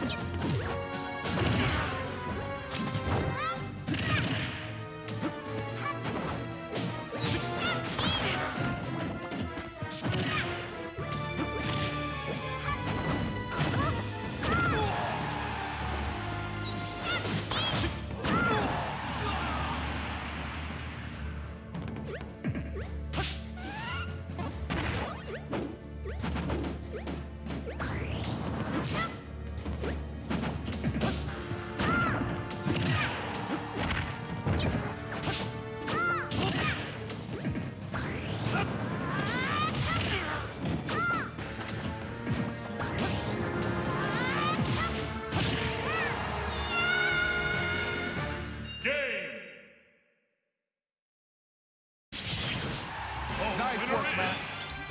Matt. You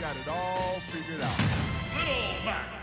got it all figured out. Little Mac.